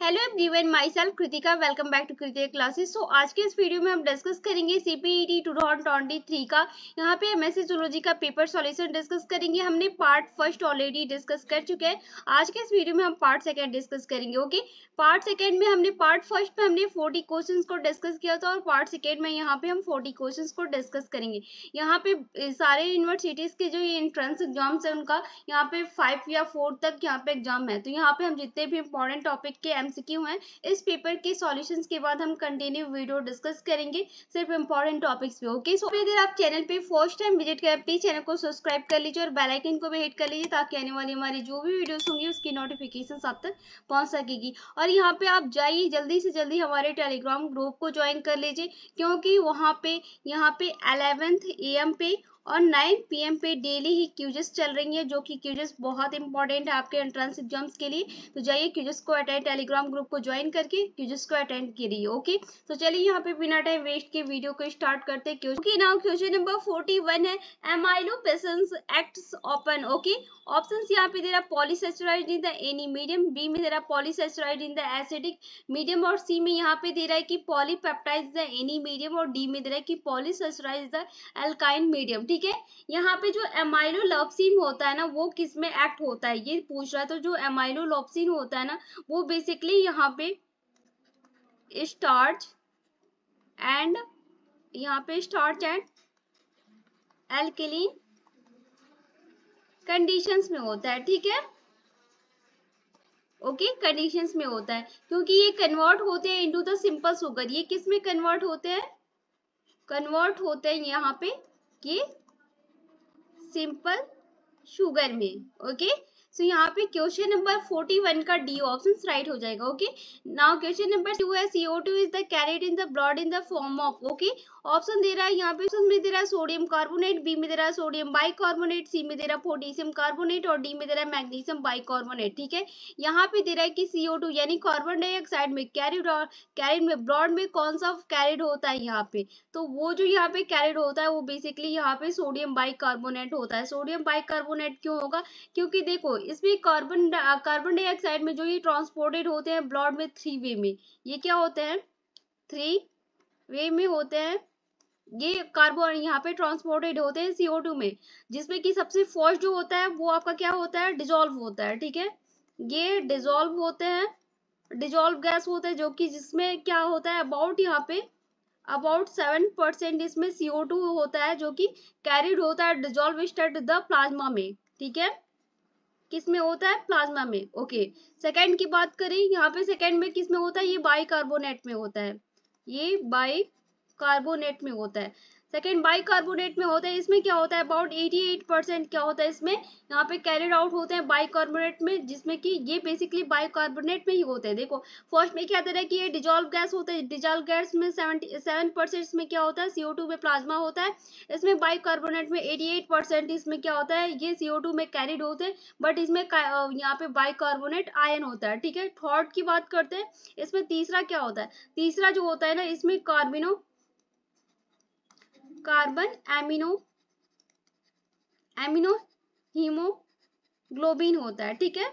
Hello everyone my self Kritika welcome back to Kritika classes so आज के इस video में हम डिस्कस करेंगे सीपीईटी टू थाउज़ेंड थ्री का। यहाँ पे एम एस जूलॉजी का पेपर सॉल्यूशन डिस्कस करेंगे। हमने पार्ट फ़र्स्ट ऑलरेडी डिस्कस कर चुके हैं। आज के इस वीडियो में हम पार्ट सेकेंड डिस्कस करेंगे ओके पार्ट सेकेंड में हमने पार्ट फ़र्स्ट में हमने फोर्टी क्वेश्चन को डिस्कस किया था और पार्ट सेकेंड में यहाँ पे हम फोर्टी क्वेश्चन को डिस्कस करेंगे। यहाँ पे सारे यूनिवर्सिटीज के जो ये एंट्रेंस एग्ज़ाम्स है उनका, यहाँ पे फाइव या फोर तक यहाँ पे एग्ज़ाम है। तो यहाँ पे हम जितने भी इंपॉर्टेंट टॉपिक के एमसीक्यू हैं। इस पेपर के सॉल्यूशंस के बाद हम कंटिन्यू वीडियो डिस्कस करेंगे। सिर्फ़ इंपॉर्टेंट टॉपिक्स पे ओके सो अगर आप चैनल पे फ़र्स्ट टाइम विज़िट करें प्लीज़ चैनल को सब्सक्राइब कर लीजिए और बेल आइकन को भी हिट कर लीजिए ताकि आने वाली हमारी जो भी वीडियोस होंगी, उसकी नोटिफिकेशन आप तक पहुँच सकेगी। और यहाँ पे आप जाइए, जल्दी से जल्दी हमारे टेलीग्राम ग्रुप को ज्वाइन कर लीजिए, क्योंकि वहाँ पे, यहाँ पे अलेवेंथ ए पे और 9 पीएम पे डेली ही क्यूजेस चल रही है, जो कि क्यूजेस बहुत इंपॉर्टेंट है आपके एंट्रेंस एग्ज़ाम्स के लिए। तो जाइए क्यूजेस को अटेंड टेलीग्राम ग्रुप को ज्वाइन करके क्यूजेस को अटेंड करिए ओके तो चलिए यहाँ पे बिना टाइम वेस्ट के वीडियो को स्टार्ट करते हैं। नाउ क्वेश्चन नंबर 41 है amylopsin acts upon okay option यहाँ पे दे रहा in the any medium B में दे रहा इन द एसिडिक मीडियम और सी में यहाँ पे दे रहा है कि पॉलीपेप्टाइड द एनी मीडियम और डी में दे रहा है कि पॉलीसेचराइड द एल्काइन मीडियम ठीक है? यहाँ पे जो एमाइलो लॉप्सिन होता है ना वो किसमें एक्ट होता है? ये पूछ रहा है तो जो एमाइलो लॉप्सिन होता है ना वो बेसिकली यहाँ पे स्टार्च एंड यहाँ पे स्टार्च एंड एल्केलिन कंडीशंस में होता है ठीक है? ओके okay, कंडीशंस में होता है। क्योंकि ये कन्वर्ट होते हैं इनटू द सिंपल सुगर ये किसमें कन्वर्ट होते हैं? कन्वर्ट होते हैं यहाँ पे ये सिंपल शुगर में ओके? सो यहाँ पे क्वेश्चन नंबर 41 का डी ऑप्शन राइट हो जाएगा okay now question number two है CO two is the carried in the blood in the form of okay option दे रहा है यहाँ पे में दे रहा है सोडियम कार्बोनेट बी में दे रहा है सोडियम बाइकार्बोनेट सी में दे रहा है पोटेशियम कार्बोनेट और डी में दे रहा है मैग्नीशियम बाइकार्बोनेट ठीक है? यहाँ पे दे रहा है कि CO2 यानी कार्बन डाइऑक्साइड में कैरिड और कैरिड में ब्लड में कौन सा कैरिड होता है यहाँ पे? तो वो जो यहाँ पे कैरिड होता है, वो बेसिकली यहाँ पे सोडियम बाइकार्बोनेट होता है। सोडियम बाइकार्बोनेट क्यों होगा? क्योंकि देखो इसमें कार्बन कार्बन डाइऑक्साइड में जो ये ट्रांसपोर्टेड होते हैं ब्लड में थ्री वे में, ये क्या होते हैं? थ्री वे में होते हैं। ये कार्बन यहाँ पे ट्रांसपोर्टेड होते हैं सीओ टू में, जिसमें कि सबसे फ़र्स्ट जो होता है, वो आपका क्या होता है? डिजोल्व होता है, ठीक है? ये डिजोल्व होते हैं डिजोल्व गैस होते हैं, जो कि जिसमें क्या होता है? अबाउट यहाँ पे अबाउट सेवन परसेंट इसमें सीओ टू होता है, जो कि कैरिड होता है डिजोल्व स्टेट द प्लाज्मा में, ठीक है? किसमें होता है? प्लाज्मा में। ओके सेकेंड की बात करें, यहाँ पे सेकेंड में किसमें होता है? ये बाई में होता है। ये बाई कार्बोनेट में होता है। सेकेंड बाइकार्बोनेट में होता है, इसमें क्या होता है? अबाउट 88 परसेंट क्या होता है इसमें? यहाँ पे कैरिड आउट होते हैं बाइकार्बोनेट में, जिसमें कि ये बेसिकली बाइकार्बोनेट में ही होते हैं। देखो फ़र्स्ट में क्या तरह की ये डिजोल्व गैस होता है। डिजोल्व गैस में सेवेंटी सेवन परसेंट इसमें क्या होता है? सीओ में प्लाज्मा होता है। इसमें बाइकार्बोनेट में एटी इसमें क्या होता है? ये सीओ में कैरिड होते हैं बट इसमें यहाँ पे बाइकार्बोनेट आयन होता है, ठीक है? थर्ड की बात करते हैं, इसमें तीसरा क्या होता है? तीसरा जो होता है ना, इसमें carbamino carbon amino amino haemoglobin होता है ठीक है?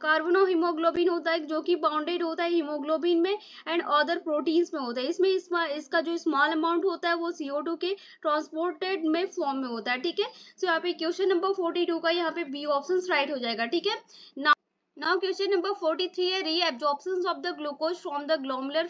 कार्बनो हीमोग्लोबिन होता है जो कि बाउंडेड होता है हीमोग्लोबिन में एंड अदर प्रोटीन्स में होता है। इसमें इसमा, इसका जो स्मॉल अमाउंट होता है वो CO2 के ट्रांसपोर्टेड में फॉर्म में होता है ठीक है? सो यहाँ पे क्वेश्चन नंबर 42 का यहाँ पे बी ऑप्शन राइट हो जाएगा ठीक है? ना Now question number 43 है reabsorption of the glucose from the glomerular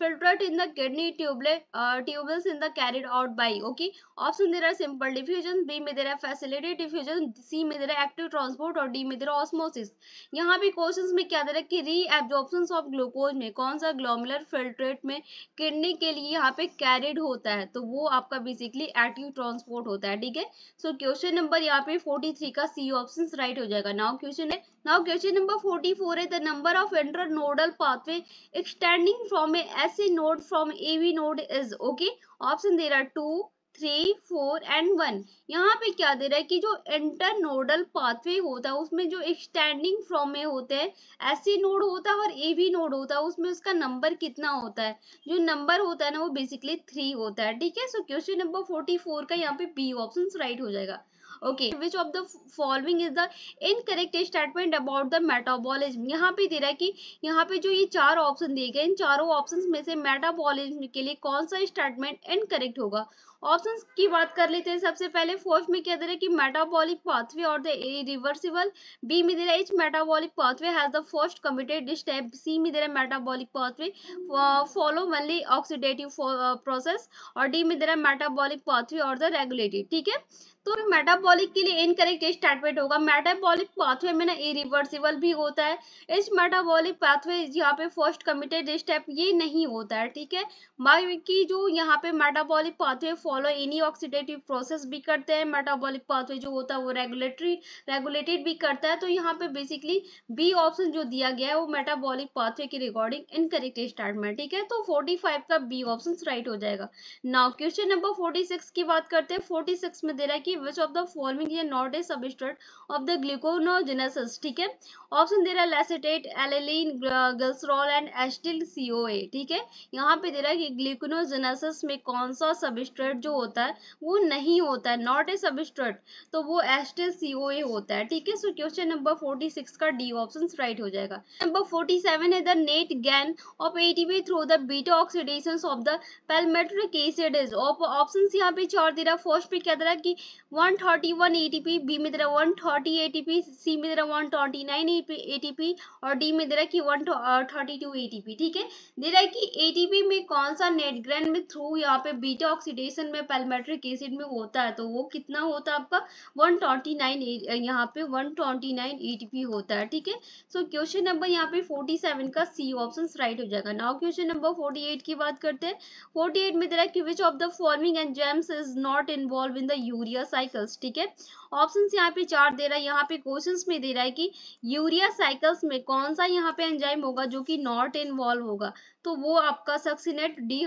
filtrate in the kidney tubule, uh, tubules in the carried out by okay option there are simple diffusion B में रहा है facilitated diffusion C में रहा है active transport और D में रहा है osmosis यहाँ भी क्वेश्चंस में क्या दे रहा है reabsorption of glucose में कौन सा glomerular filtrate में किडनी के लिए यहाँ पे carried होता है तो वो आपका बेसिकली active transport होता है ठीक है सो क्वेश्चन नंबर यहाँ पे 43 का C ऑप्शन राइट हो जाएगा नाउ क्वेश्चन है Now question number 44 is the number of internodal pathway extending from a SA node from AV node is okay. Option there are two, three four and one यहाँ पे क्या दे रहा है कि जो इंटरनोडल पाथवे होता है उसमें जो एक्सटेंडिंग फ्रॉम में होते हैं ऐसे नोड होता है और ए भी नोड होता है उसमें उसका नंबर कितना होता है? जो नंबर होता है ना वो बेसिकली थ्री होता है ठीक है? So question number forty four का यहाँ पे बी ऑप्शन राइट हो जाएगा। Okay which of the following is the incorrect statement about the metabolism यहाँ पे दे रहा है कि यहाँ पे जो ये चार ऑप्शन दिए गए, इन चारों ऑप्शन में से मेटाबॉलिज्म के लिए कौन सा स्टेटमेंट इनकरेक्ट होगा? ऑप्शंस की बात कर लेते हैं सबसे पहले फ़र्स्ट में क्या दे रहा है कि मेटाबॉलिक पाथवे और द रिवर्सिबल बी में दे रहा है each metabolic pathway has the first committed step C में दे रहा है metabolic pathway follow only oxidative process और डी में दे रहा है मेटाबॉलिक पाथवे और द रेगुलेटेड ठीक है? तो मेटाबॉलिक के लिए इनकरेक्ट स्टेटमेंट होगा। मेटाबॉलिक पाथवे में ना इरिवर्सिबल भी होता है। इस मेटाबॉलिक पाथवे यहाँ पे फ़र्स्ट कमिटेड स्टेप ये नहीं होता है, ठीक है? बाकी जो यहाँ पे metabolic pathway follow any oxidative process भी करते हैं। मेटाबॉलिक पाथवे जो होता है वो रेगुलेटरी रेगुलेटेड भी करता है। तो यहाँ पे बेसिकली बी ऑप्शन जो दिया गया है वो मेटाबॉलिक पाथवे की रिकॉर्डिंग इनकरेक्ट स्टेटमेंट ठीक है? तो फोर्टी फाइव का बी ऑप्शन राइट हो जाएगा। Now question number forty six की बात करते हैं। फोर्टी सिक्स में दे रहा है कि which of the following is not a substrate of the gluconeogenesis? ठीक है? ऑप्शन दे रहा है lactate alanine glycerol and acetyl CoA ठीक है? यहाँ पे दे रहा है कि ग्लूकोनोजेनेसिस में कौन सा सबस्ट्रेट जो होता है, वो नहीं होता है नॉट ए सबस्ट्रेट तो वो एस्टिल सीओए होता है। ठीक है? सो क्वेश्चन नंबर 46 का डी ऑप्शन राइट हो जाएगा। नंबर 47 है the net gain of ATP through the beta oxidation of the palmitic acid is options यहाँ पे चार दे रहा है फ़र्स्ट पे क्या दे रहा है कि 131 एटीपी बी में दे रहा है 130 एटीपी सी में दे रहा है 129 एटीपी और में दे रहा कि 132 एटीपी ठीक है? दे रहा है कि में कौन सा में थ्रू यहाँ पे बीटा ऑक्सीडेशन में पैलमेट्रिक एसिड में होता है? तो वो कितना होता है आपका? 129 यहाँ पे 129 एटीपी होता है, ठीक है? सो क्वेश्चन नंबर यहाँ पे 47 का सी ऑप्शन राइट हो जाएगा। नाउ क्वेश्चन नंबर 48 की बात करते हैं। 48 में दे रहा है कि which of the following enzymes is not involve in the urea cycles ठीक है? ऑप्शन यहाँ पे चार दे रहा है, यहाँ पे क्वेश्चन में दे रहा है कि यूरिया साइकिल्स में कौन सा यहाँ पे एंजाइम होगा जो कि नॉट इन्वॉल्व होगा। तो वो आपका सक्सीनेट डी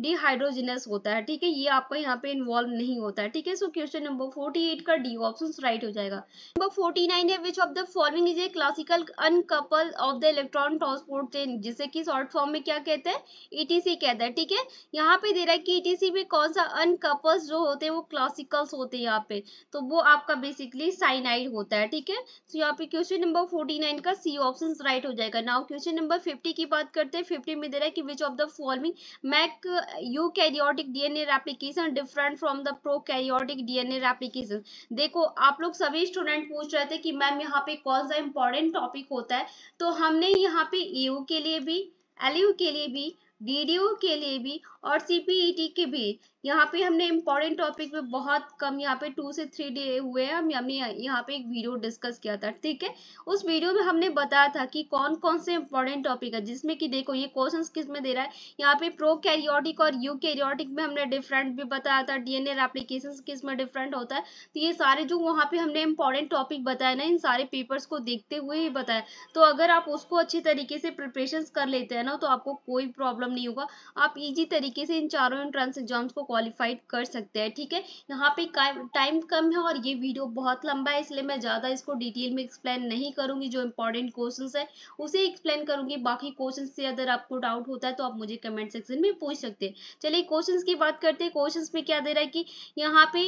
डिहाइड्रोजिनस होता है, ठीक है? ये आपका यहाँ पे इन्वॉल्व नहीं होता है, ठीक है? सो क्वेश्चन नंबर 48 का डी ऑप्शन राइट हो जाएगा। नंबर 49 है which of the following is a classical uncouple of the electron transport chain जिसे कि शॉर्ट फॉर्म में क्या कहते हैं? ईटीसी e कहते हैं, ठीक है? यहाँ पे दे रहा है कि ईटीसी e में कौन सा अनकपल्स जो होते हैं, वो क्लासिकल्स होते हैं यहाँ पे। तो वो आपका बेसिकली साइनाइड होता है, ठीक है? तो यहाँ पे क्वेश्चन नंबर फोर्टी का सी ऑप्शन राइट हो जाएगा। नाउ क्वेश्चन नंबर फिफ्टी की बात करते हैं। फिफ्टी में दे रहा है कि which of the following make eukaryotic DNA replication different from the prokaryotic DNA replication देखो, आप लोग सभी स्टूडेंट पूछ रहे थे कि मैम यहाँ पे कौन सा इंपॉर्टेंट टॉपिक होता है? तो हमने यहाँ पे ईयू के लिए भी एलयू के लिए भी डीडीयू के लिए भी और सीपीईटी के भी। यहाँ पे हमने इम्पोर्टेंट टॉपिक पे बहुत कम, यहाँ पे टू से थ्री डे हुए हैं। हम हमने यहाँ पे एक वीडियो डिस्कस किया था, ठीक है? उस वीडियो में हमने बताया था कि कौन कौन से इम्पोर्टेंट टॉपिक है, जिसमें कि देखो, ये क्वेश्चन किसमें दे रहा है? यहाँ पे प्रो कैरियोटिक और यू कैरियोटिक में हमने डिफरेंट भी बताया था। डीएनए एप्लीकेशन किसमें डिफरेंट होता है? तो ये सारे जो वहाँ पे हमने इम्पोर्टेंट टॉपिक बताया ना, इन सारे पेपर्स को देखते हुए ही बताया तो अगर आप उसको अच्छी तरीके से प्रिपरेशन कर लेते हैं ना तो आपको कोई प्रॉब्लम नहीं होगा। आप ईजी तरीके से इन चारों एंट्रेंस एग्ज़ाम्स को क्वालिफाइड कर सकते हैं, ठीक है? यहाँ पे टाइम कम है और ये वीडियो बहुत लंबा है, इसलिए मैं ज़्यादा इसको डिटेल में एक्सप्लेन नहीं करूँगी, जो इंपॉर्टेंट क्वेश्चन है, उसे एक्सप्लेन करूँगी। बाकी क्वेश्चन से अगर आपको डाउट होता है तो आप मुझे कमेंट सेक्शन में पूछ सकते हैं। चलिए क्वेश्चन की बात करते हैं। क्वेश्चन में क्या दे रहा है कि यहाँ पे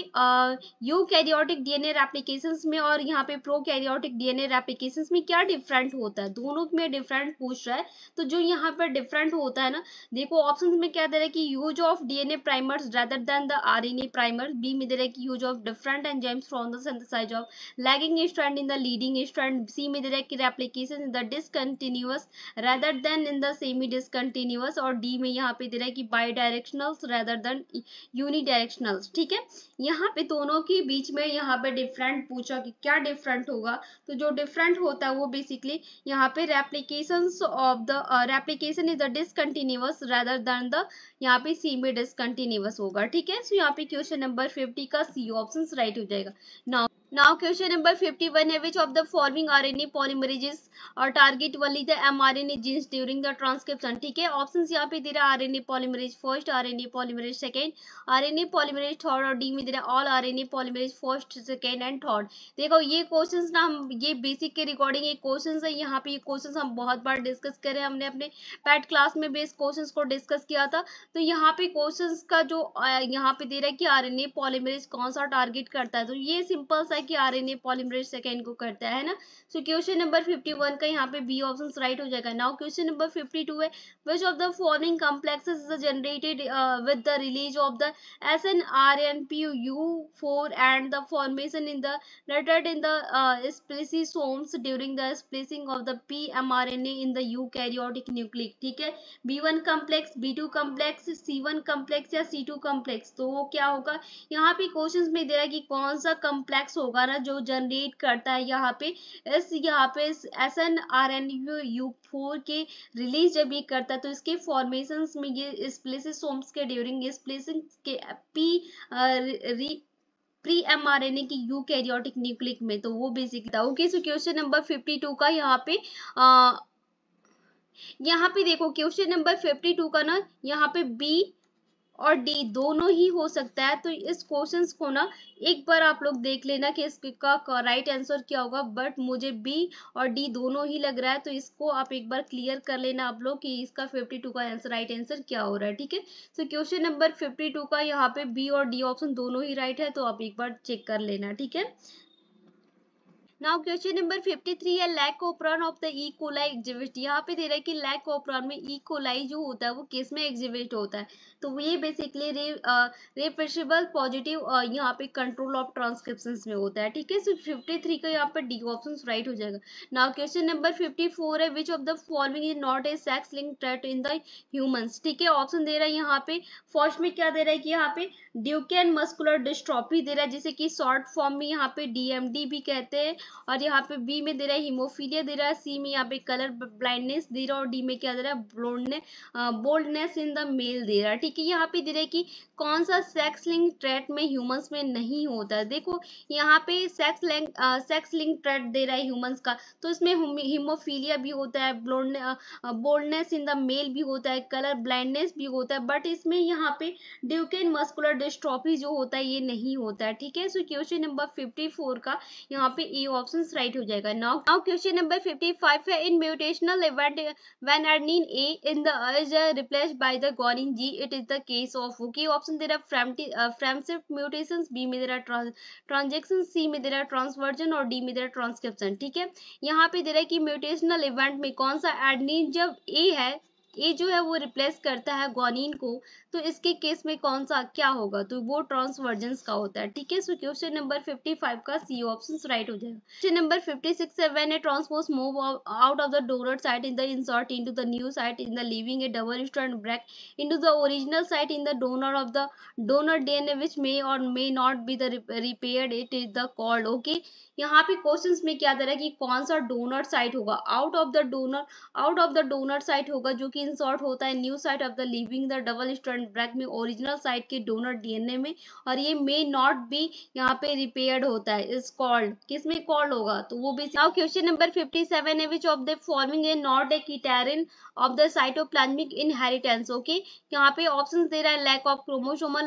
यू कैरियोटिक डीएनए एप्लीकेशन में और यहाँ पे प्रो कैरियोटिक डीएनए एप्लीकेशन में क्या डिफरेंट होता है? दोनों में डिफरेंट पूछ रहा है। तो जो यहाँ पर डिफरेंट होता है ना, देखो ऑप्शन में क्या दे रहा है कि use of DNA primers rather than the RNA primer B में दे रहा है कि use of different enzymes from the synthesize of lagging strand in the leading strand C में दे रहा है कि replication in the discontinuous rather than in the semi discontinuous और डी में यहाँ पे दे रहा है कि bidirectionals rather than unidirectionals ठीक है? यहाँ पे दोनों के बीच में यहाँ पे डिफरेंट पूछा कि क्या डिफरेंट होगा? तो जो डिफरेंट होता है वो बेसिकली यहाँ पे replication of the replication is the discontinuous rather than the यहाँ पे सी में डिसकंटिन्यूस होगा, ठीक है? सो यहाँ पे क्वेश्चन नंबर फिफ्टी का सी ऑप्शन राइट हो जाएगा। नाउ Now question number 51 है which of the following RNA polymerases और टारगेट वाली the mRNA genes during the transcription ठीक है ऑप्शंस यहाँ पे दे रहा RNA polymerase first RNA polymerase second RNA polymerase third और D में दे रहा all RNA polymerase first second and third देखो ये क्वेश्चंस ना हम ये बेसिक के रिकॉर्डिंग ये क्वेश्चंस है यहाँ पे ये क्वेश्चंस हम बहुत बार डिस्कस करे हमने अपने पैट क्लास में बेस क्वेश्चंस को डिस्कस किया था तो यहाँ पे क्वेश्चंस का जो यहाँ पे दे रहा है कि आरएनए पॉलीमरेज कौन सा टारगेट करता है तो ये सिंपल सा है कि आरएनए पॉलीमरेज सेकेंड को करता है ना? सो क्वेश्चन नंबर 51 का यहाँ पे बी ऑप्शन राइट हो जाएगा। नाउ क्वेश्चन नंबर 52 है। Which of the following complexes is generated with the release of the S N R N P U four and the formation in the knotted in the spliceosomes during the splicing of the P M R N A in the eukaryotic nucleic ठीक है? B one complex B two complex C one complex या C to complex तो वो क्या होगा? यहाँ पे question में दे रहा है कि कौन सा कम्प्लेक्स होगा? ना जो जनरेट करता है यहाँ पे इस यहाँ पे S N R N U U four के रिलीज़ जब ये करता है तो इसके फॉर्मेशन में ये स्प्लेसिसोम्स के ड्यूरिंग स्प्लेसिंग के P re pre M R N A की यू कैरियोटिक न्यूक्लिक में तो वो बेसिक था। Okay so question number fifty two का यहाँ पे आ, यहाँ पे देखो क्वेश्चन नंबर फिफ्टी टू का ना यहाँ पे बी और डी दोनों ही हो सकता है तो इस क्वेश्चन को ना एक बार आप लोग देख लेना कि इसका राइट आंसर क्या होगा बट मुझे बी और डी दोनों ही लग रहा है तो इसको आप एक बार क्लियर कर लेना आप लोग कि इसका 52 का आंसर राइट आंसर क्या हो रहा है, ठीक है? सो क्वेश्चन नंबर 52 का यहाँ पे बी और डी ऑप्शन दोनों ही राइट है तो आप एक बार चेक कर लेना, ठीक है? नाउ क्वेश्चन नंबर 53 है lac operon of the E coli exhibit यहाँ पे दे रहा है कि लैक ओपरॉन में ई कोलाई जो होता है, वो किसमें एग्जिबिट होता है? तो ये बेसिकली रे रेप्रेसिबल पॉजिटिव यहाँ पे कंट्रोल ऑफ़ ट्रांसक्रिप्शन में होता है, ठीक है? सो फिफ्टी थ्री का यहाँ पे डी ऑप्शन राइट हो जाएगा। Now question number fifty four है which of the following is not a sex link trait in the humans ठीक है ऑप्शन दे रहा है यहाँ पे। फ़र्स्ट में क्या दे रहा है कि यहाँ पे ड्यूकेन मस्कुलर डिस्ट्रॉफी दे रहा है, जिसे कि शॉर्ट फॉर्म में यहाँ पे डीएमडी भी कहते हैं। और यहाँ पे बी में दे रहा है हिमोफीलिया दे रहा है सी में यहाँ पे कलर ब्लाइंडनेस दे रहा है और डी में क्या दे रहा है blondness baldness in the male दे रहा है। ठीक है, यहाँ पे दे रहा है कि कौन सा सेक्स लिंक ट्रेट में ह्यूमंस में नहीं होता है। देखो, यहाँ पे sex link sex link trait दे रहा है ह्यूमंस का तो इसमें हिमोफीलिया भी होता है बोल्डनेस इन द मेल भी होता है कलर ब्लाइंडनेस भी होता है बट इसमें यहाँ पे ड्यूकेन मस्कुलर डिस्ट्रॉफी जो होता है, ये नहीं होता है। ठीक है so question number fifty four का यहाँ पे ए ऑप्शन राइट हो जाएगा। Now now question number fifty five है in mutational event when adenine A in the is replaced by the guanine G it is the case of okay option दे रहा है frameshift mutations B में दे रहा transaction सी में दे रहा ट्रांसवर्जन और डी में दे रहा ट्रांसक्रिप्शन ठीक है? यहाँ पे दे रहा है कि म्यूटेशनल इवेंट में कौन सा एडनिन जब ए है ए जो है वो रिप्लेस करता है ग्वानिन को तो इसके केस में कौन सा, क्या होगा? तो वो ट्रांसवर्जेंस का होता है, ठीक है? सो क्वेश्चन नंबर 55 का सी ऑप्शन राइट हो जाएगा। क्वेश्चन नंबर 56 है when a transposon move out of the donor site in the insert into the new site in the leaving a double strand break into the original site in the donor of the donor DNA which may और may not be the repaired it is the called okay यहाँ पे questions में क्या दे रहा है कि कौन सा डोनर साइट होगा? Out of the donor out of the donor site होगा जो कि इंसर्ट होता है new site of the living the double strand break में ओरिजिनल साइट के डोनर डीएनए में और ये मे नॉट बी यहाँ पे रिपेयर्ड होता है। इज़ कॉल्ड किसमें कॉल्ड होगा? तो वो भी नाउ क्वेश्चन नंबर 57 है which of the following a not a criterion of the cytoplasmic inheritance okay यहाँ पे ऑप्शंस दे रहा है lack of chromosomal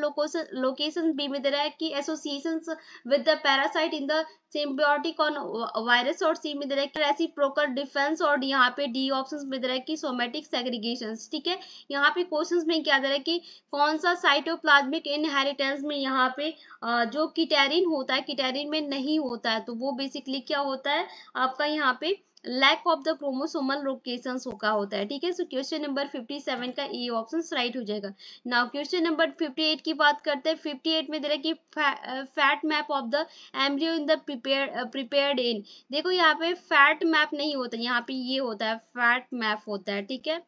location B में दे रहा है कि association with the parasite in the symbiotic on virus और सी में दे रहा है रेसिप्रोकल डिफेंस और यहाँ पे डी ऑप्शन में दे रहा है कि सोमेटिक सेग्रीगेशन ठीक है? यहाँ पे क्वेश्चन में क्या दे रहा है कि कौन सा साइटोप्लाज्मिक इनहेरिटेंस में यहाँ पे जो किटेरिन होता है, किटेरिन में नहीं होता है तो वो बेसिकली क्या होता है? आपका यहाँ पे lack of the chromosomal location का होता है, ठीक है? सो क्वेश्चन नंबर 57 का ए ऑप्शन राइट हो जाएगा। नाउ क्वेश्चन नंबर 58 की बात करते हैं। 58 में दे रहा है कि fate map of the embryo in the prepare prepared in देखो यहाँ पे फैट मैप नहीं होता, यहाँ पे ये होता है फैट मैप होता है, ठीक है?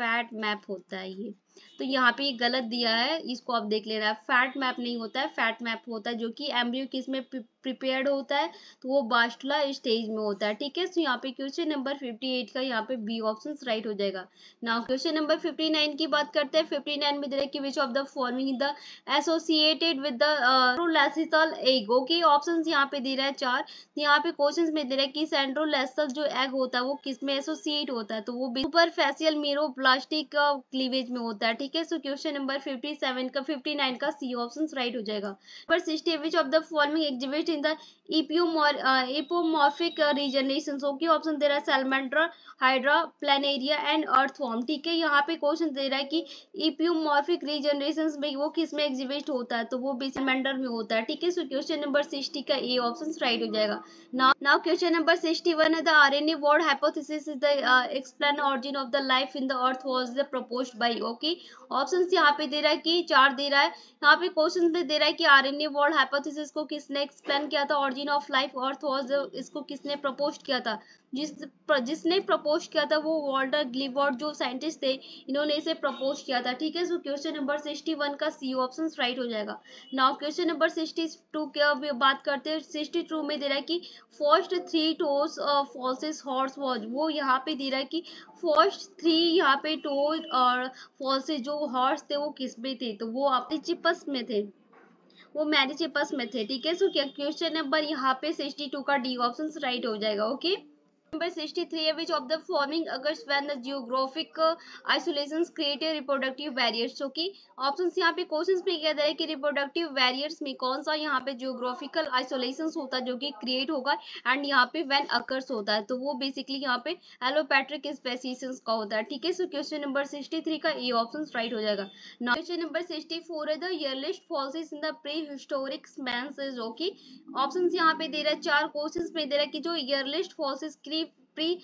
फैट मैप होता है ये। तो यहाँ पे गलत दिया है, इसको आप देख लेना। फैट मैप नहीं होता है, फैट मैप होता है जो कि एम्ब्रियो किसमें प्रिपेयर्ड होता है तो वो बास्टुला स्टेज में होता है, ठीक है? तो यहाँ पे क्वेश्चन नंबर 58 का यहाँ पे बी ऑप्शन राइट हो जाएगा। नाउ क्वेश्चन नंबर 59 की बात करते हैं। 59 में दे which of the following the associated with the egg okay options यहाँ पे दे रहा है चार। यहाँ पे क्वेश्चन में दे रहा है कि सेंट्रोलैसल जो एग होता है, वो किसमें एसोसिएट होता है? तो वो superficial meroblastic cleavage में होता है, ठीक है? सो क्वेश्चन नंबर 57 का 59 का सी ऑप्शन राइट हो जाएगा। Number 60 which of the following exhibit in the epomorphic regeneration so की ऑप्शन दे रहा है salamander hydra planaria and earthworm ठीक है, यहाँ पे क्वेश्चन दे रहा है कि इपियोमॉर्फिक रीजनरेशन में वो किसमें एग्जिबिट होता है? तो वो बेसमेंडर में होता है। ठीक है सो क्वेश्चन नंबर सिक्सटी का ए ऑप्शन राइट हो जाएगा। Now now question number sixty one है the RNA word hypothesis is the explain origin of the life in the earth was the proposed by okay options यहाँ पे दे रहा है कि, चार दे रहा है। यहाँ पे क्वेश्चन में दे रहा है कि आरएनए वर्ड हाइपोथेसिस को किसने एक्सप्लेन किया था origin of life earth was इसको किसने प्रपोज किया था? जिस प्र, जिसने प्रपोज किया था वो वॉल्टर ग्लीवर्ड जो साइंटिस्ट थे इन्होंने इसे प्रपोज किया था ठीक है? So question number sixty one का सी ऑप्शन राइट हो जाएगा। Now question number sixty two की बात करते हैं। सिक्सटी टू में दे रहा है कि first three toes fossils horse was वो यहाँ पे दे रहा है कि फ़र्स्ट थ्री यहाँ पे टोज और फॉल्सिस जो हॉर्स थे वो किसमें थे? तो वो आपके चिपस में थे। वो मैरिज मैरिचिपस में थे, ठीक है सो क्वेश्चन नंबर यहाँ पे सिक्सटी टू का डी ऑप्शन राइट हो जाएगा okay okay? Number 63 which of the following occurs when the geographic uh, isolations create a reproductive barriers so कि options यहाँ पे questions में कह दे कि reproductive barriers में कौन सा यहाँ पे geographical isolations होता है जो कि create होगा and यहाँ पे when occurs होता है तो वो basically यहाँ पे allopatric speciations का होता है ठीक है so question number 63 का A options right हो जाएगा question number 64 है the earliest fossils in the prehistoric spans is okay options यहाँ पे दे रहा है चार questions में दे रहा है कि जो earliest fossils प्री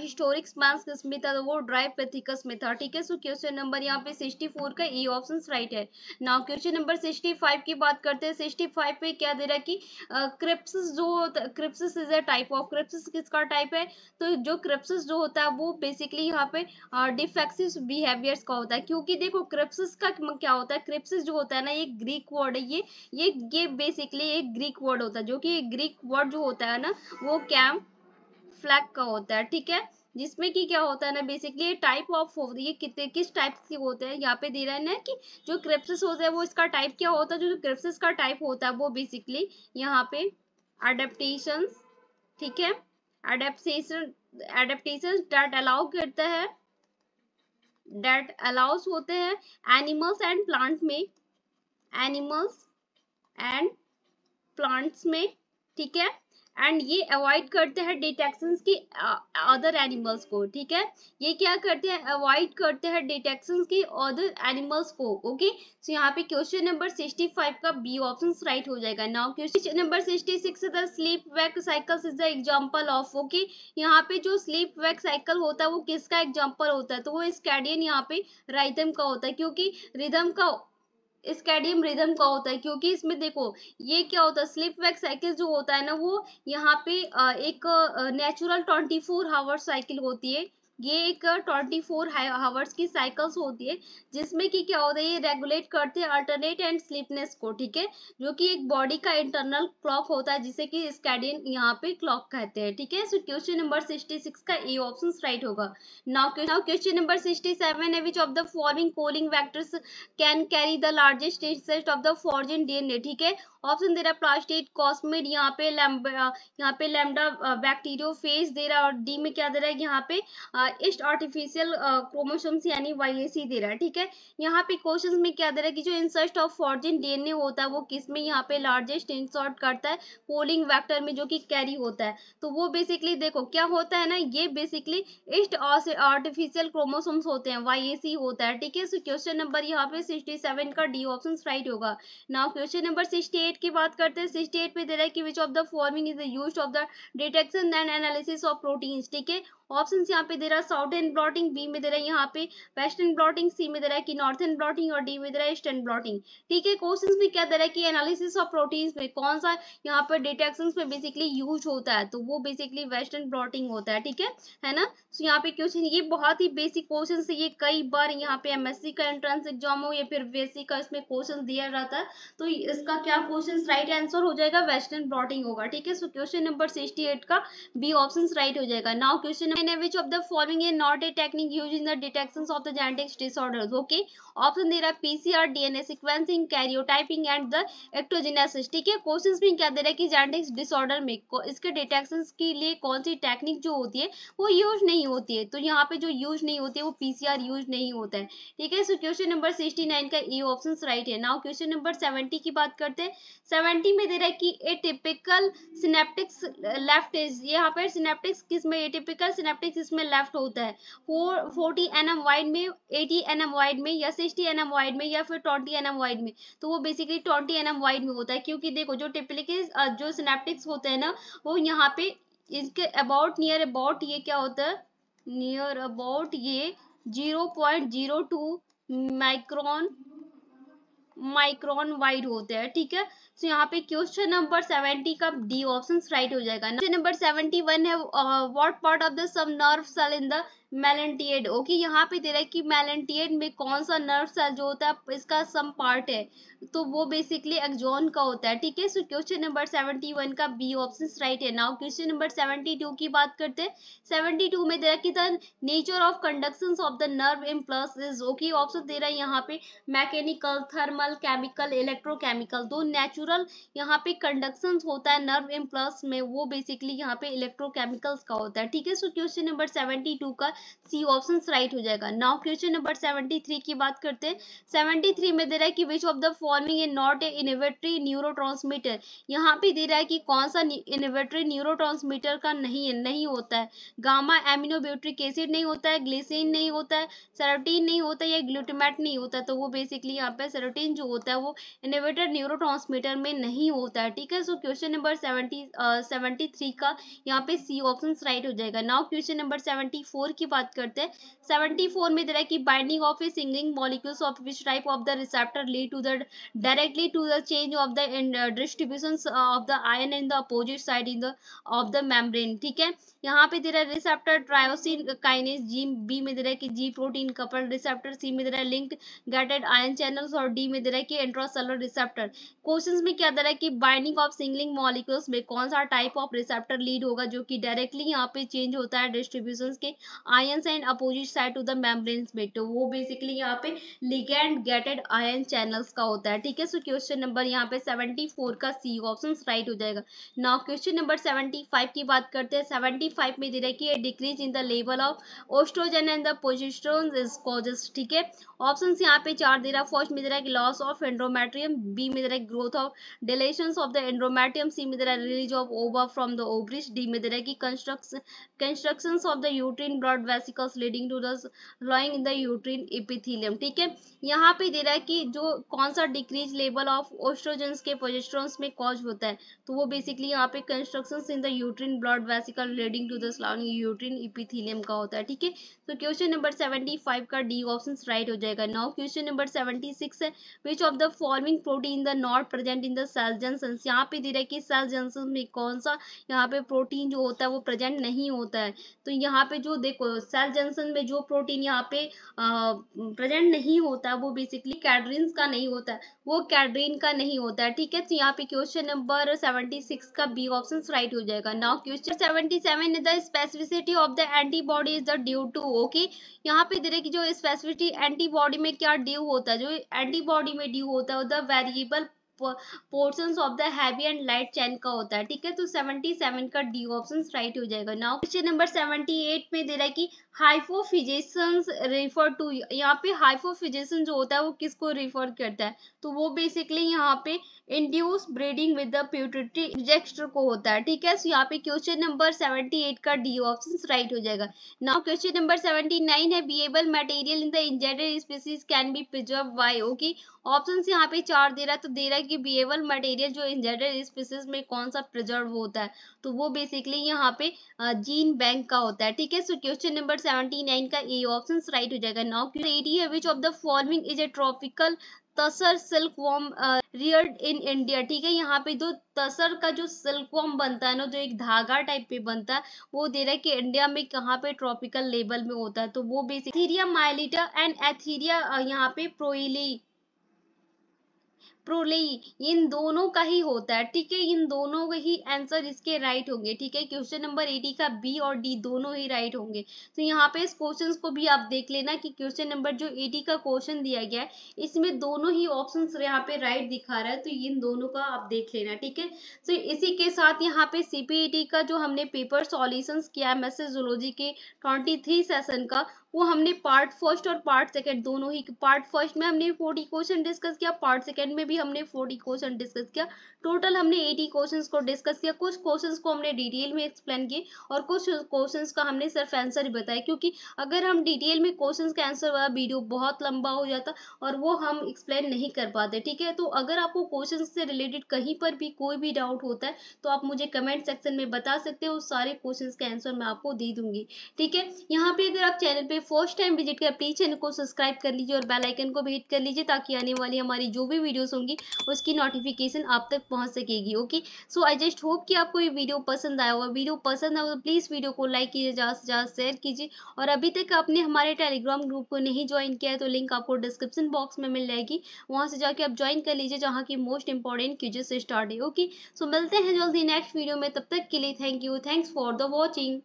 हिस्टोरिक में था? वो ड्राइव पेथिकस ठीक है? सो क्वेश्चन नंबर यहाँ पे 64 का ए ऑप्शन राइट है। नाउ क्वेश्चन नंबर 65 की बात करते हैं। 65 पे क्या दे रहा है कि क्रिप्सिस जो crypsis is a type of crypsis किसका टाइप है? तो जो क्रिप्सिस जो होता है, वो बेसिकली यहाँ पे बिहेवियर्स का होता है। क्योंकि देखो क्रिप्सिस का क्या होता है? क्रिप्सिस जो होता है ना, ये ग्रीक वर्ड है, ये ये ये बेसिकली एक ग्रीक वर्ड होता है। जो कि ग्रीक वर्ड जो होता है ना, वो कैम फ्लैग का होता है, ठीक है? जिसमें कि क्या होता है ना बेसिकली टाइप ऑफ़ ये कितने, किस टाइप के होते हैं? यहाँ पे दे रहा है ना कि जो क्रिप्सिस होता है, वो इसका टाइप क्या होता है? जो क्रिप्सिस का टाइप होता है, वो बेसिकली यहाँ पे अडेप्टेशन ठीक है? अडेप्टेशन डेट अलाउ करता है डेट अलाउस होते हैं एनिमल्स एंड प्लांट में एनिमल्स एंड प्लांट्स में, ठीक है? एंड ये अवॉइड करते हैं डिटेक्शन की अदर एनिमल्स को, ठीक है? ये क्या करते हैं? अवॉइड करते हैं डिटेक्शन की अदर एनिमल्स को ओके सो यहाँ पे क्वेश्चन नंबर 65 का बी ऑप्शन राइट हो जाएगा। Now question number 66 the sleep wake cycles is the example of okay यहाँ पे जो स्लीप वेक साइकिल होता है वो किसका एग्जांपल होता है? तो वो स्कैडियन यहाँ पे राइथम का होता है, क्योंकि रिदम का स्कैडियम रिदम का होता है, क्योंकि इसमें देखो, ये क्या होता है स्लिप वैक साइकिल जो होता है ना, वो यहाँ पे एक natural twenty four hour cycle होती है। ये एक ट्वेंटी फोर हावर्स की साइकिल्स होती है, जिसमें कि क्या होता है, ये रेगुलेट करते हैं अल्टरनेट एंड स्लीपनेस को, ठीक है? जो कि एक बॉडी का इंटरनल क्लॉक होता है, जिसे कि स्कैडियन यहाँ पे क्लॉक कहते हैं, ठीक है? So question number sixty six का ए ऑप्शन राइट होगा। Now question number sixty seven है which of the following cloning vectors can carry the largest set of the foreign DNA ठीक है? ऑप्शन दे रहा है प्लास्टिड कॉस्मिड यहाँ पे यहाँ पे लैमडा बैक्टीरियोफेज दे रहा है, और डी में क्या दे रहा है, यहाँ पे ईस्ट आर्टिफिशियल क्रोमोसोम्स यानी वाईएसी दे रहा है, ठीक है? यहाँ पे क्वेश्चन में क्या दे रहा है कि जो इंसर्ट ऑफ़ फॉर्जिन डीएनए होता है, वो किसमें? यहाँ पे लार्जेस्ट इंसर्ट करता है, पोलिंग वैक्टर में जो कि कैरी होता है। तो वो बेसिकली देखो, क्या होता है ना, ये बेसिकली ईस्ट आर्टिफिशियल क्रोमोसोम्स होते हैं वाईएसी होता है, ठीक है? सो क्वेश्चन नंबर यहाँ पे सिक्सटी का डी ऑप्शन राइट होगा। नाउ क्वेश्चन नंबर सिक्सटी की बात करते हैं। सिक्सटी पे दे रहा है कि which of the forming is the use of the detection and analysis of proteins ठीक है? ऑप्शन यहाँ पे दे रहा है साउथर्न ब्लॉटिंग बी में दे रहा है यहाँ पे वेस्टर्न ब्लॉटिंग सी में दे रहा है कि नॉर्थर्न ब्लॉटिंग और डी में दे रहा है ईस्टर्न ब्लॉटिंग ठीक है क्वेश्चन में क्या दे रहा है कि एनालिसिस ऑफ़ प्रोटीन्स में कौन सा यहाँ पर डिटेक्शन में बेसिकली यूज़ होता है? तो वो बेसिकली वेस्टर्न ब्लॉटिंग होता है, ठीक है? है ना? तो यहाँ पे क्वेश्चन ये बहुत ही बेसिक क्वेश्चन है, ये कई बार यहाँ पे एमएससी का एंट्रेंस एग्ज़ाम हो या फिर बीएससी का इसमें क्वेश्चन दिया जाता है तो इसका क्या क्वेश्चन राइट आंसर हो जाएगा? वेस्टर्न ब्लॉटिंग होगा, ठीक है? सो क्वेश्चन नंबर सिक्सटी का बी ऑप्शन राइट हो जाएगा. Now question which of the following is not a technique use in the detection of the genetics disorders okay option दे रहा है PCR DNA sequencing karyotyping and the ectogenesis ठीक है question में क्या दे रहा है कि जेनेटिक्स डिसऑर्डर में इसके डिटेक्शन के लिए कौन सी टेक्निक जो होती है, वो यूज़ नहीं होती है। तो यहाँ पे जो यूज़ नहीं होती है, वो पीसीआर यूज़ नहीं होता है। ठीक है so question number sixty nine का ए ऑप्शन राइट है। नाउ क्वेश्चन नंबर सेवेंटी की बात करते हैं। सेवेंटी में दे रहा है कि ए टिपिकल सिनेप्टिक्स लेफ़्ट यहाँ पर सिनेप्टिक्स किसमें ए टिपिकल सिनेप्टिक्स इसमें लेफ़्ट होता है। Four forty N M wide में एटी एन एम वाइड में या सिक्सटी एन एम वाइड में या फिर ट्वेंटी एन एम वाइड में। तो वो basically twenty N M wide में होता है क्योंकि देखो जो टिपिकल जो सिनेप्टिक्स होते हैं ना, वो यहाँ पे इसके अबाउट नियर अबाउट ये क्या होता है? नियर अबाउट ये zero point zero two micron micron wide होते हैं, ठीक है? तो यहाँ पे क्वेश्चन नंबर सेवेंटी का डी ऑप्शन राइट हो जाएगा नंबर सेवेंटी वन है what part of the some nerve cell in the myelinated okay यहाँ पे दे रहा है कि मेलेंटिएड में कौन सा नर्व सेल जो होता है, इसका सम पार्ट है। तो वो बेसिकली एक्जोन का होता है, ठीक है? So question number seventy one का बी ऑप्शन राइट है। Now question number seventy two की बात करते हैं। सेवेंटी टू में दे रहा है कि the nature of conduction of the nerve impulse is okay option दे रहा है यहाँ पे मैकेनिकल थर्मल केमिकल इलेक्ट्रोकेमिकल दो नेचुरल यहाँ पे कंडक्शन होता है नर्व इम्पल्स में, वो बेसिकली यहाँ पे इलेक्ट्रोकेमिकल्स का होता है, ठीक है? So question number seventy two का सी ऑप्शन राइट हो जाएगा। Now question number seventy three की बात करते हैं। सेवेंटी थ्री में दे रहा है कि which of the following in not a inhibitory neurotransmitter यहाँ पे दे रहा है कि कौन सा इनोवेटरी न्यूरोट्रांसमीटर का नहीं है, नहीं होता है। गामा एमिनोब्यूट्रिक एसिड नहीं होता है ग्लिसिन नहीं होता है सेरोटीन नहीं होता है या ग्लूटामेट नहीं होता तो वो बेसिकली यहाँ पे सेरोटीन जो होता है वो इनोवेटर न्यूरोट्रांसमीटर में नहीं होता है। ठीक है? So question number seventy seventy three का यहाँ पे सी ऑप्शन राइट हो जाएगा। Now question number seventy four की बात करते हैं। सेवेंटी फोर में दे रहा है कि binding of a signalling molecules of which type of the receptor lead to the the change of the in, uh, distributions of the ion in the opposite side in the of the membrane ठीक है? यहाँ पे दे रहा है receptor tyrosine kinase G B में दे रहा है कि G protein couple receptor C में दे रहा है लिंक्ड गेटेड आयन चैनल्स और डी में दे रहा है कि इंट्रासेलुलर रिसेप्टर क्वेश्चंस में क्या दे रहा है कि बाइंडिंग ऑफ़ सिंगलिंग मॉलिक्यूल्स में कौन सा टाइप ऑफ़ रिसेप्टर लीड होगा जो कि डायरेक्टली यहाँ पे चेंज होता है डिस्ट्रीब्यूशन के ion and opposite side to the membranes में तो वो बेसिकली यहाँ पे लिगेंड गेटेड आयन चैनल्स का होता है, ठीक है? सो क्वेश्चन नंबर यहाँ पे 74 का सी ऑप्शन राइट हो जाएगा। नाउ क्वेश्चन नंबर 75 की बात करते हैं। 75 में दे रहा है decrease in the level of oestrogen and the progesterone is causes ठीक है? ऑप्शन यहाँ पे चार दे रहा है। फ़र्स्ट में दे रहा है लॉस ऑफ़ एंड्रोमेट्रियम बी में दे रहा है growth of dilation of the endometrium C में दे रहा है release of ova from the ovaries D में दे रहा है कि construction construction of the uterine blood vesicles leading to the lowing in the uterine epithelium ठीक है? यहाँ पे दे रहा है कि जो कौन सा डिक्रीज लेवल ऑफ़ ओस्ट्रोजन के पोजिस्ट्रॉन्स में कॉज होता है तो वो बेसिकली यहाँ पे construction in the blood vesicle leading to the uterine epithelium का होता है, ठीक है? तो क्वेश्चन नंबर सेवेंटी फाइव का डी ऑप्शन राइट हो जाएगा। Now question number seventy six है which of the following protein the not present in the cell यहाँ पे दे रहा है कि सेल जंक्शन में कौन सा यहाँ पे प्रोटीन जो होता है वो प्रेजेंट नहीं होता है। तो यहाँ पे जो देखो सेल जंक्शन में जो प्रोटीन यहाँ पे प्रेजेंट नहीं होता, वो बेसिकली कैडरिन का नहीं होता है वो कैडरिन का नहीं होता है ठीक है? तो यहाँ पे क्वेश्चन नंबर सेवेंटी सिक्स का बी ऑप्शन राइट हो जाएगा। Now question seventy seven is the specificity of the antibody is the due to okay यहाँ पे दे रहे कि जो स्पेसिफिसिटी एंटीबॉडी में क्या ड्यू होता है, जो एंटीबॉडी में ड्यू होता है the variable portion of the heavy and light chain का होता है, ठीक है? तो 77 का डी ऑप्शन राइट हो जाएगा। नाउ क्वेश्चन नंबर 78 में दे रहा है कि हाइपोफिजेशन रेफर टू यहाँ पे हाइपोफिजेशन जो होता है, वो किसको रेफर करता है? तो वो बेसिकली यहाँ पे induce breeding with the pituitary injector को होता है, ठीक है? सो यहाँ पे क्वेश्चन नंबर 78 का डी ऑप्शन राइट हो जाएगा। नाउ क्वेश्चन नंबर 79 है viable material in the injected species can be preserve by okay option यहाँ पे चार दे रहा है तो दे रहा है कि बिहेवल मटेरियल जो इंजेक्टेड स्पीसीज में कौन सा प्रिजर्व होता है? तो वो बेसिकली यहाँ पे जीन बैंक का होता है। ठीक है? So question number seventy nine का ए ऑप्शन राइट हो जाएगा। नाउ है which of the following is a tropical tasar silk worm reared in India ठीक है? यहाँ पे जो तसर का जो सिल्क वॉर्म बनता है ना, जो एक धागा टाइप पे बनता है, वो दे रहा है कि इंडिया में कहाँ पे ट्रॉपिकल लेवल में होता है। तो वो बेसिक एथीरिया माइलिटा एंड एथीरिया यहाँ पे प्रोइली प्रोलेई इन दोनों का ही होता है, ठीक है? इन दोनों के ही आंसर इसके राइट होंगे, ठीक है? क्वेश्चन नंबर एटी का बी और डी दोनों ही राइट होंगे। तो यहाँ पे इस क्वेश्चन को भी आप देख लेना कि क्वेश्चन नंबर जो एटी का क्वेश्चन दिया गया है, इसमें दोनों ही ऑप्शन यहाँ पे राइट दिखा रहा है तो इन दोनों का आप देख लेना, ठीक है? तो इसी के साथ यहाँ पे सीपीईटी का जो हमने पेपर सॉल्यूशंस किया है मैसेजोलॉजी के ट्वेंटी सेशन का वो हमने पार्ट फ़र्स्ट और पार्ट सेकंड दोनों ही पार्ट फ़र्स्ट में हमने फोर्टी क्वेश्चन डिस्कस किया पार्ट सेकंड में भी हमने फोर्टी क्वेश्चन डिस्कस किया। टोटल हमने एटी क्वेश्चंस को डिस्कस किया। कुछ क्वेश्चंस को हमने डिटेल में एक्सप्लेन किए और कुछ क्वेश्चंस का हमने सिर्फ़ आंसर ही बताया। क्योंकि अगर हम डिटेल में क्वेश्चंस का आंसर वाला वीडियो बहुत लंबा हो जाता और वो हम एक्सप्लेन नहीं कर पाते, ठीक है? तो अगर आपको क्वेश्चन से रिलेटेड कहीं पर भी कोई भी डाउट होता है तो आप मुझे कमेंट सेक्शन में बता सकते हो। सारे क्वेश्चन का आंसर मैं आपको दे दूँगी, ठीक है? यहाँ पे अगर आप चैनल पे फ़र्स्ट टाइम विज़िट कर प्लीज़ चैनल को सब्सक्राइब कर लीजिए और बेलाइकन को भी हिट कर लीजिए ताकि आने वाली हमारी जो भी वीडियोस होंगी, उसकी नोटिफिकेशन आप तक पहुँच सकेगी okay so I just hope कि आपको ये वीडियो पसंद आया होगा। वीडियो पसंद आया तो प्लीज़ वीडियो को लाइक कीजिए, ज़्यादा से ज़्यादा शेयर कीजिए। और अभी तक आपने हमारे टेलीग्राम ग्रुप को नहीं ज्वाइन किया है तो लिंक आपको डिस्क्रिप्शन बॉक्स में मिल जाएगी। वहाँ से जाके आप ज्वाइन कर लीजिए, जहाँ की मोस्ट इंपॉर्टेंट क्यूजेस स्टार्ट है ओके सो मिलते हैं जल्दी नेक्स्ट वीडियो में। तब तक के लिए thank you thanks for the watching